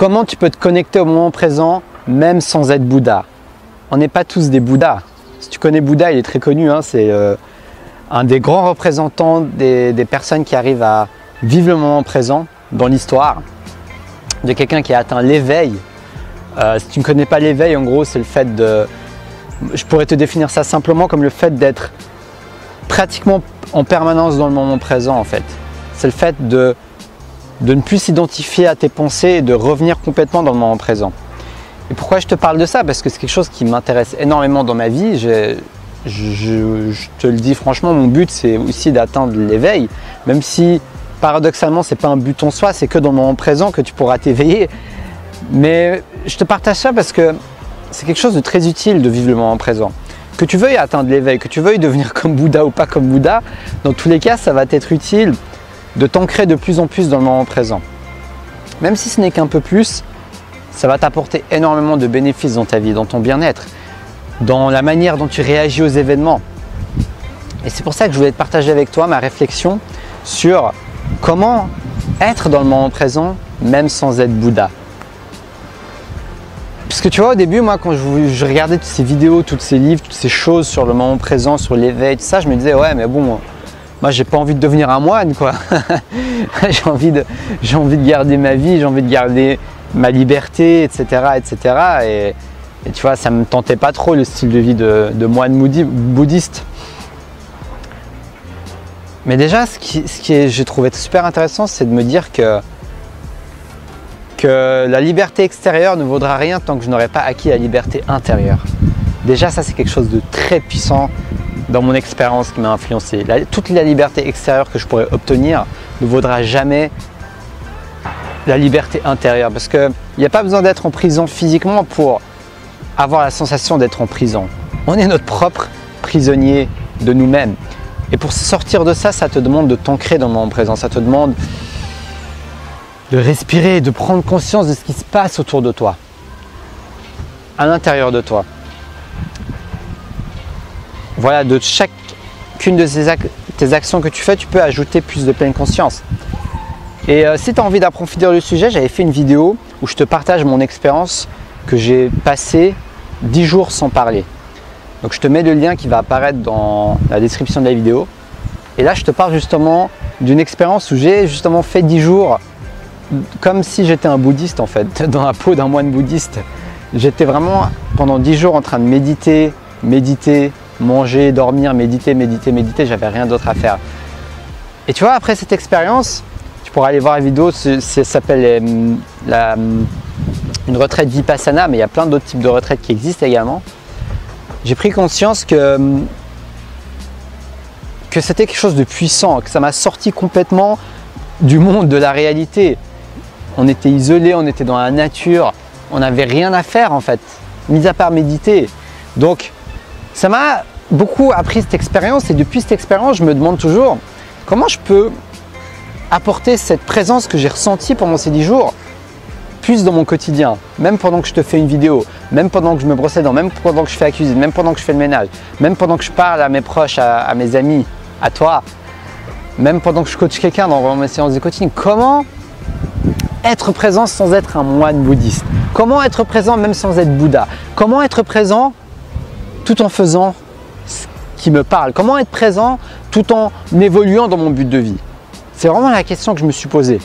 Comment tu peux te connecter au moment présent même sans être Bouddha? On n'est pas tous des Bouddhas. Si tu connais Bouddha, il est très connu, hein, c'est euh, un des grands représentants des, personnes qui arrivent à vivre le moment présent dans l'histoire, de quelqu'un qui a atteint l'éveil. Euh, si tu ne connais pas l'éveil, en gros, c'est le fait de... Je pourrais te définir ça simplement comme le fait d'être pratiquement en permanence dans le moment présent, en fait. C'est le fait de, de ne plus s'identifier à tes pensées et de revenir complètement dans le moment présent. Et pourquoi je te parle de ça? Parce que c'est quelque chose qui m'intéresse énormément dans ma vie. Je, te le dis franchement, mon but c'est aussi d'atteindre l'éveil, même si paradoxalement c'est pas un but en soi, c'est que dans le moment présent que tu pourras t'éveiller. Mais je te partage ça parce que c'est quelque chose de très utile de vivre le moment présent. Que tu veuilles atteindre l'éveil, que tu veuilles devenir comme Bouddha ou pas comme Bouddha, dans tous les cas ça va t'être utile de t'ancrer de plus en plus dans le moment présent. Même si ce n'est qu'un peu plus, ça va t'apporter énormément de bénéfices dans ta vie, dans ton bien-être dans la manière dont tu réagis aux événements. Et c'est pour ça que je voulais te partager avec toi ma réflexion sur comment être dans le moment présent même sans être Bouddha. Puisque tu vois, au début, moi, quand je, regardais toutes ces vidéos, toutes ces livres, toutes ces choses sur le moment présent, sur l'éveil, tout ça, je me disais, ouais, mais bon, moi, j'ai pas envie de devenir un moine, quoi. j'ai envie, de, envie de garder ma vie, j'ai envie de garder ma liberté, etc., etc. Et, tu vois, ça me tentait pas trop le style de vie de, moine bouddhiste. Mais déjà, ce qui, ce j'ai trouvé super intéressant, c'est de me dire que, que la liberté extérieure ne vaudra rien tant que je n'aurai pas acquis la liberté intérieure. Déjà, ça, c'est quelque chose de très puissant dans mon expérience qui m'a influencé. toute la liberté extérieure que je pourrais obtenir ne vaudra jamais la liberté intérieure. Parce qu'il n'y a pas besoin d'être en prison physiquement pour avoir la sensation d'être en prison. On est notre propre prisonnier de nous-mêmes. Et pour sortir de ça, ça te demande de t'ancrer dans le moment présent. Ça te demande de respirer, de prendre conscience de ce qui se passe autour de toi, à l'intérieur de toi. Voilà, de chacune de tes actions que tu fais, tu peux ajouter plus de pleine conscience. Et euh, si tu as envie d'approfondir le sujet, j'avais fait une vidéo où je te partage mon expérience que j'ai passée 10 jours sans parler. Donc je te mets le lien qui va apparaître dans la description de la vidéo. Et là, je te parle justement d'une expérience où j'ai justement fait 10 jours comme si j'étais un bouddhiste en fait, dans la peau d'un moine bouddhiste. J'étais vraiment pendant 10 jours en train de méditer, méditer, manger, dormir, méditer, méditer, méditer, j'avais rien d'autre à faire. Et tu vois, après cette expérience, tu pourras aller voir la vidéo, ça s'appelle euh, une retraite vipassana, mais il y a plein d'autres types de retraites qui existent également. J'ai pris conscience que, que c'était quelque chose de puissant, que ça m'a sorti complètement du monde, de la réalité. On était isolés, on était dans la nature, on n'avait rien à faire en fait, mis à part méditer. Donc ça m'a beaucoup appris cette expérience et depuis cette expérience, je me demande toujours comment je peux apporter cette présence que j'ai ressentie pendant ces 10 jours plus dans mon quotidien, même pendant que je te fais une vidéo, même pendant que je me brosse les dents, même pendant que je fais la cuisine, même pendant que je fais le ménage, même pendant que je parle à mes proches, à, mes amis, à toi, même pendant que je coach quelqu'un dans mes séances de coaching, comment être présent sans être un moine bouddhiste? Comment être présent même sans être Bouddha? Comment être présent tout en faisant me parle Comment être présent tout en évoluant dans mon but de vie? C'est vraiment la question que je me suis posée.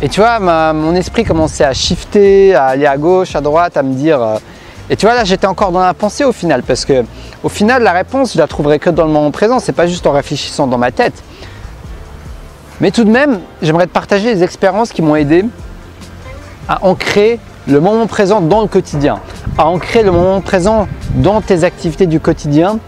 Et tu vois, mon esprit commençait à shifter, à aller à gauche, à droite, à me dire. Euh, et tu vois, là, j'étais encore dans la pensée au final, parce que au final, la réponse, je la trouverai que dans le moment présent, c'est pas juste en réfléchissant dans ma tête. Mais tout de même, j'aimerais te partager les expériences qui m'ont aidé à ancrer le moment présent dans le quotidien, à ancrer le moment présent dans tes activités du quotidien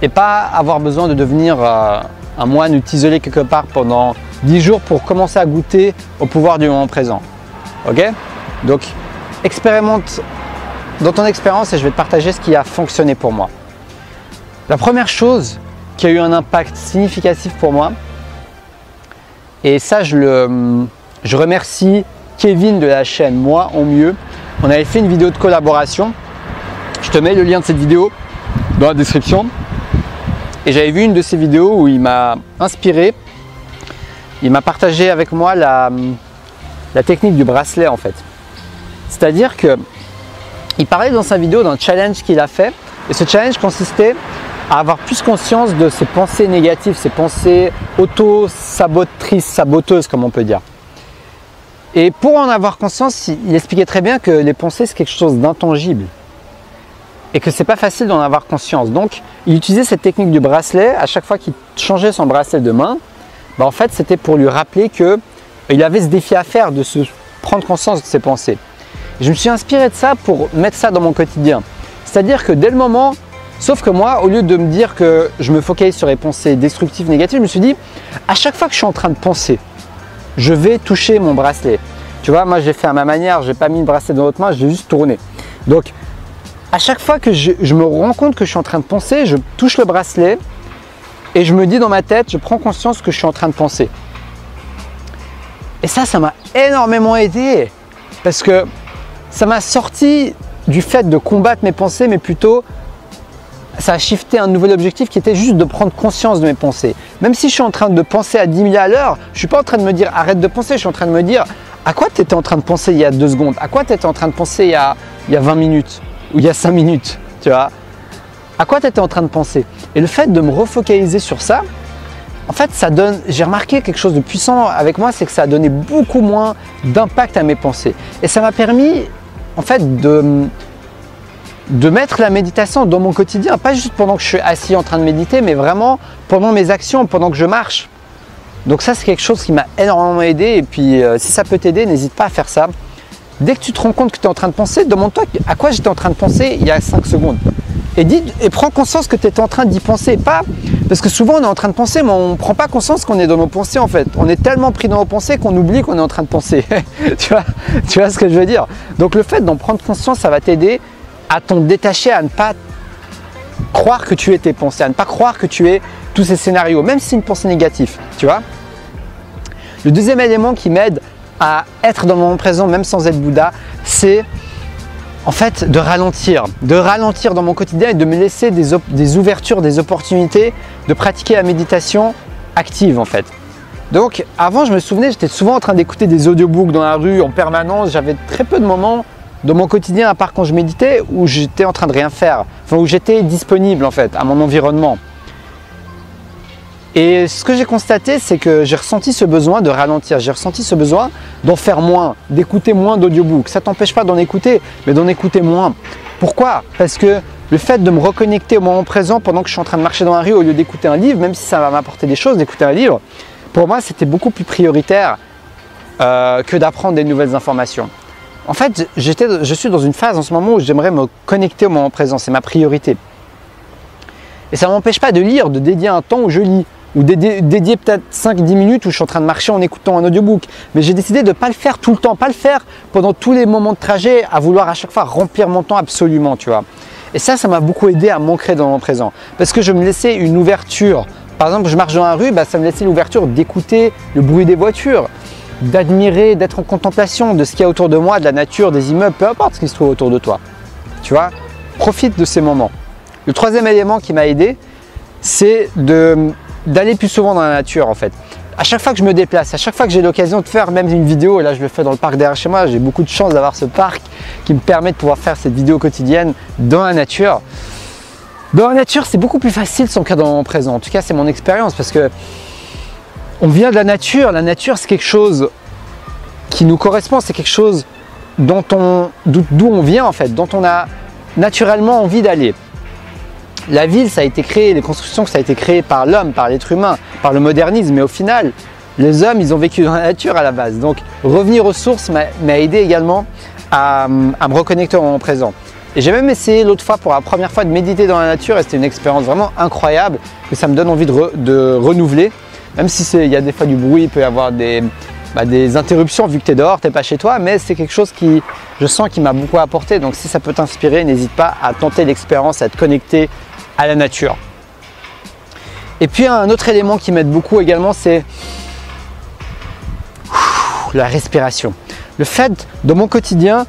et pas avoir besoin de devenir euh, un moine ou t'isoler quelque part pendant 10 jours pour commencer à goûter au pouvoir du moment présent. Ok? Donc, expérimente dans ton expérience et je vais te partager ce qui a fonctionné pour moi. La première chose qui a eu un impact significatif pour moi, et ça je, le, je remercie Kevin de la chaîne Moi en mieux. On avait fait une vidéo de collaboration. Je te mets le lien de cette vidéo dans la description. Et j'avais vu une de ces vidéos où il m'a inspiré il m'a partagé avec moi la, la technique du bracelet en fait. C'est-à-dire que il parlait dans sa vidéo d'un challenge qu'il a fait et ce challenge consistait à avoir plus conscience de ses pensées négatives, ses pensées auto-sabotrices, saboteuses comme on peut dire. Et pour en avoir conscience, il expliquait très bien que les pensées c'est quelque chose d'intangible et que c'est pas facile d'en avoir conscience. Donc, il utilisait cette technique du bracelet à chaque fois qu'il changeait son bracelet de main. Bah, en fait, c'était pour lui rappeler que il avait ce défi à faire de se prendre conscience de ses pensées. je me suis inspiré de ça pour mettre ça dans mon quotidien. C'est-à-dire que dès le moment, sauf que moi, au lieu de me dire que je me focalise sur les pensées destructives, négatives, je me suis dit, à chaque fois que je suis en train de penser, je vais toucher mon bracelet. Tu vois, moi j'ai fait à ma manière, j'ai pas mis le bracelet dans l'autre main, j'ai juste tourné. Donc, à chaque fois que je, je, me rends compte que je suis en train de penser, je touche le bracelet et je me dis dans ma tête, je prends conscience que je suis en train de penser. Et ça, ça m'a énormément aidé parce que ça m'a sorti du fait de combattre mes pensées, mais plutôt ça a shifté un nouvel objectif qui était juste de prendre conscience de mes pensées. Même si je suis en train de penser à 10 000 à l'heure, je ne suis pas en train de me dire arrête de penser, je suis en train de me dire à quoi tu étais en train de penser il y a deux secondes, à quoi tu étais en train de penser il y, a, il y a 20 minutes? Ou il y a 5 minutes, tu vois? À quoi tu étais en train de penser? Et le fait de me refocaliser sur ça, en fait, ça donne, j'ai remarqué quelque chose de puissant avec moi, c'est que ça a donné beaucoup moins d'impact à mes pensées. Et ça m'a permis, en fait, de, de mettre la méditation dans mon quotidien, pas juste pendant que je suis assis en train de méditer, mais vraiment pendant mes actions, pendant que je marche. Donc ça, c'est quelque chose qui m'a énormément aidé. Et puis, euh, si ça peut t'aider, n'hésite pas à faire ça. Dès que tu te rends compte que tu es en train de penser, demande-toi à quoi j'étais en train de penser il y a 5 secondes. Et, dis, et prends conscience que tu étais en train d'y penser. Pas parce que souvent on est en train de penser, mais on ne prend pas conscience qu'on est dans nos pensées en fait. On est tellement pris dans nos pensées qu'on oublie qu'on est en train de penser. tu, vois, tu vois ce que je veux dire? Donc le fait d'en prendre conscience, ça va t'aider à t'en détacher, à ne pas croire que tu es tes pensées, à ne pas croire que tu es tous ces scénarios, même si une pensée négative, tu vois. Le deuxième élément qui m'aide à être dans le moment présent, même sans être Bouddha, c'est en fait de ralentir, de ralentir dans mon quotidien et de me laisser des, des ouvertures, des opportunités de pratiquer la méditation active en fait. Donc avant je me souvenais, j'étais souvent en train d'écouter des audiobooks dans la rue en permanence, j'avais très peu de moments dans mon quotidien, à part quand je méditais, où j'étais en train de rien faire, où j'étais disponible en fait à mon environnement. Et ce que j'ai constaté, c'est que j'ai ressenti ce besoin de ralentir, j'ai ressenti ce besoin d'en faire moins, d'écouter moins d'audiobooks. Ça t'empêche pas d'en écouter, mais d'en écouter moins. Pourquoi? Parce que le fait de me reconnecter au moment présent pendant que je suis en train de marcher dans la rue au lieu d'écouter un livre, même si ça va m'apporter des choses d'écouter un livre, pour moi c'était beaucoup plus prioritaire euh, que d'apprendre des nouvelles informations. En fait, je suis dans une phase en ce moment où j'aimerais me connecter au moment présent, c'est ma priorité. Et ça ne m'empêche pas de lire, de dédier un temps où je lis, ou dédier, peut-être 5-10 minutes où je suis en train de marcher en écoutant un audiobook. Mais j'ai décidé de ne pas le faire tout le temps, pas le faire pendant tous les moments de trajet, à vouloir à chaque fois remplir mon temps absolument, tu vois. Et ça, ça m'a beaucoup aidé à m'ancrer dans le présent. Parce que je me laissais une ouverture. Par exemple, je marche dans la rue, bah, ça me laissait l'ouverture d'écouter le bruit des voitures, d'admirer, d'être en contemplation de ce qu'il y a autour de moi, de la nature, des immeubles, peu importe ce qui se trouve autour de toi. Tu vois, profite de ces moments. Le troisième élément qui m'a aidé, c'est d'aller plus souvent dans la nature en fait. À chaque fois que je me déplace, à chaque fois que j'ai l'occasion de faire même une vidéo, et là je le fais dans le parc derrière chez moi, j'ai beaucoup de chance d'avoir ce parc qui me permet de pouvoir faire cette vidéo quotidienne dans la nature. Dans la nature, c'est beaucoup plus facile sans cadre dans mon présent. En tout cas, c'est mon expérience parce que on vient de la nature. La nature, c'est quelque chose qui nous correspond, c'est quelque chose dont on, d'où on vient en fait, dont on a naturellement envie d'aller. La ville, ça a été créé, les constructions, ça a été créé par l'homme, par l'être humain, par le modernisme, mais au final, les hommes, ils ont vécu dans la nature à la base. Donc, revenir aux sources m'a aidé également à, me reconnecter au moment présent. Et j'ai même essayé l'autre fois pour la première fois de méditer dans la nature et c'était une expérience vraiment incroyable que ça me donne envie de renouveler. Même si il y a des fois du bruit, il peut y avoir des, bah, des interruptions vu que tu es dehors, tu pas chez toi, mais c'est quelque chose qui, je sens, qui m'a beaucoup apporté. Donc si ça peut t'inspirer, n'hésite pas à tenter l'expérience, à te connecter à la nature. Et puis un autre élément qui m'aide beaucoup également, c'est la respiration. Le fait dans mon quotidien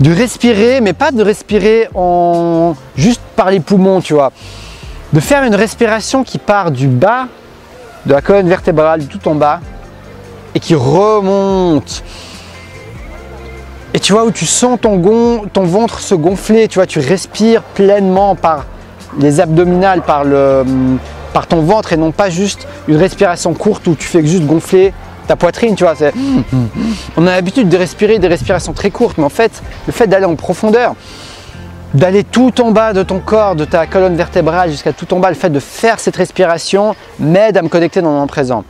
de respirer, mais pas de respirer en juste par les poumons, tu vois. De faire une respiration qui part du bas de la colonne vertébrale tout en bas et qui remonte. Et tu vois où tu sens ton, ton ventre se gonfler, tu vois, tu respires pleinement par les abdominales, par, le, par ton ventre et non pas juste une respiration courte où tu fais juste gonfler ta poitrine, tu vois. On a l'habitude de respirer des respirations très courtes, mais en fait, le fait d'aller en profondeur, d'aller tout en bas de ton corps, de ta colonne vertébrale jusqu'à tout en bas, le fait de faire cette respiration m'aide à me connecter dans le moment présent.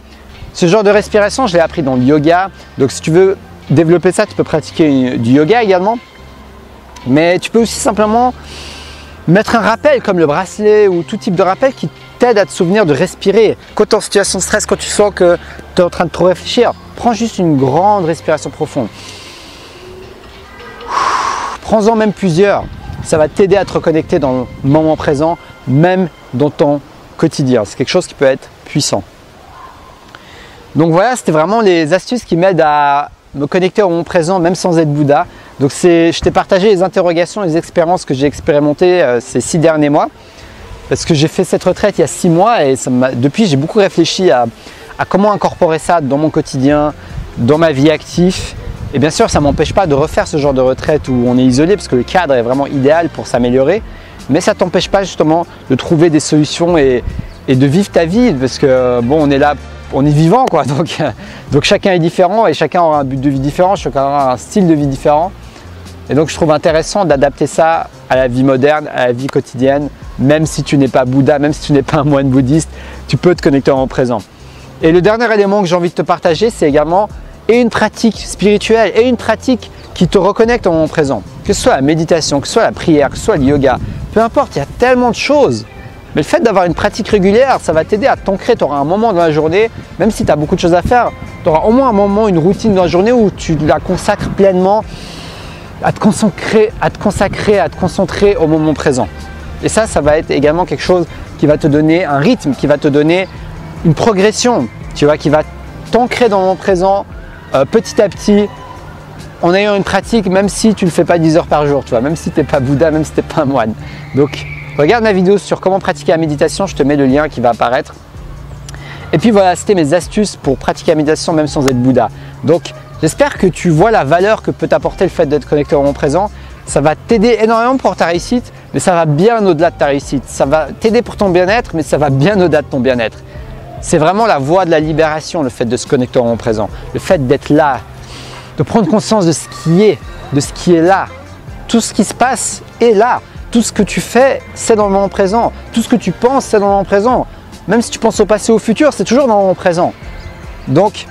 Ce genre de respiration, je l'ai appris dans le yoga. Donc si tu veux développer ça, tu peux pratiquer du yoga également. Mais tu peux aussi simplement mettre un rappel comme le bracelet ou tout type de rappel qui t'aide à te souvenir de respirer. Quand tu es en situation de stress, quand tu sens que tu es en train de trop réfléchir, prends juste une grande respiration profonde. Prends-en même plusieurs. Ça va t'aider à te reconnecter dans le moment présent, même dans ton quotidien. C'est quelque chose qui peut être puissant. Donc voilà, c'était vraiment les astuces qui m'aident à me connecter au moment présent, même sans être Bouddha. Donc je t'ai partagé les interrogations, les expériences que j'ai expérimentées euh, ces six derniers mois. Parce que j'ai fait cette retraite il y a six mois et depuis j'ai beaucoup réfléchi à, comment incorporer ça dans mon quotidien, dans ma vie active. Et bien sûr, ça ne m'empêche pas de refaire ce genre de retraite où on est isolé parce que le cadre est vraiment idéal pour s'améliorer. Mais ça ne t'empêche pas justement de trouver des solutions et, de vivre ta vie parce que bon, on est là on est vivant quoi, donc, donc chacun est différent et chacun aura un but de vie différent, chacun aura un style de vie différent. Et donc je trouve intéressant d'adapter ça à la vie moderne, à la vie quotidienne, même si tu n'es pas Bouddha, même si tu n'es pas un moine bouddhiste, tu peux te connecter en présent. Et le dernier élément que j'ai envie de te partager, c'est également une pratique spirituelle et une pratique qui te reconnecte en moment présent. Que ce soit la méditation, que ce soit la prière, que ce soit le yoga, peu importe, il y a tellement de choses mais le fait d'avoir une pratique régulière, ça va t'aider à t'ancrer. Tu auras un moment dans la journée, même si tu as beaucoup de choses à faire, tu auras au moins un moment, une routine dans la journée où tu la consacres pleinement à te consacrer, à te consacrer, à te concentrer au moment présent. Et ça, ça va être également quelque chose qui va te donner un rythme, qui va te donner une progression, tu vois, qui va t'ancrer dans le moment présent euh, petit à petit en ayant une pratique, même si tu ne le fais pas 10 heures par jour, tu même si tu n'es pas Bouddha, même si tu n'es pas moine. Donc, Regarde ma vidéo sur comment pratiquer la méditation, je te mets le lien qui va apparaître. Et puis voilà, c'était mes astuces pour pratiquer la méditation même sans être Bouddha. Donc j'espère que tu vois la valeur que peut t'apporter le fait d'être connecté au moment présent. Ça va t'aider énormément pour ta réussite, mais ça va bien au-delà de ta réussite. Ça va t'aider pour ton bien-être, mais ça va bien au-delà de ton bien-être. C'est vraiment la voie de la libération, le fait de se connecter au moment présent. Le fait d'être là, de prendre conscience de ce qui est, de ce qui est là. Tout ce qui se passe est là. Tout ce que tu fais, c'est dans le moment présent. Tout ce que tu penses, c'est dans le moment présent. Même si tu penses au passé ou au futur, c'est toujours dans le moment présent. Donc,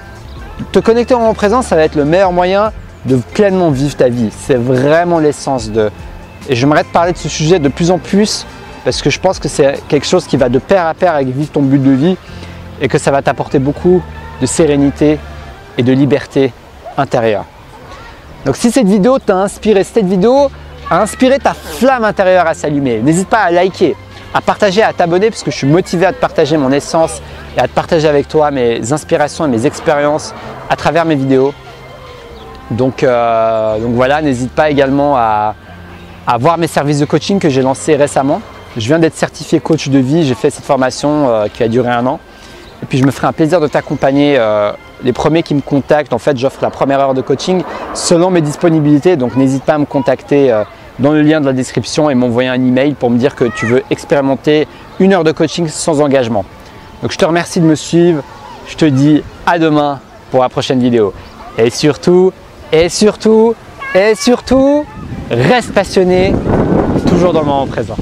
te connecter au moment présent, ça va être le meilleur moyen de pleinement vivre ta vie. C'est vraiment l'essence de... Et j'aimerais te parler de ce sujet de plus en plus parce que je pense que c'est quelque chose qui va de pair à pair avec vivre ton but de vie et que ça va t'apporter beaucoup de sérénité et de liberté intérieure. Donc si cette vidéo t'a inspiré, cette vidéo à inspirer ta flamme intérieure à s'allumer. N'hésite pas à liker, à partager, à t'abonner parce que je suis motivé à te partager mon essence et à te partager avec toi mes inspirations et mes expériences à travers mes vidéos. Donc, euh, donc voilà, n'hésite pas également à, voir mes services de coaching que j'ai lancés récemment. Je viens d'être certifié coach de vie, j'ai fait cette formation euh, qui a duré un an. Et puis je me ferai un plaisir de t'accompagner. Euh, les premiers qui me contactent, en fait, j'offre la première heure de coaching selon mes disponibilités. Donc n'hésite pas à me contacter euh, dans le lien de la description et m'envoyer un email pour me dire que tu veux expérimenter une heure de coaching sans engagement. Donc je te remercie de me suivre. Je te dis à demain pour la prochaine vidéo. Et surtout, et surtout, et surtout, reste passionné, toujours dans le moment présent.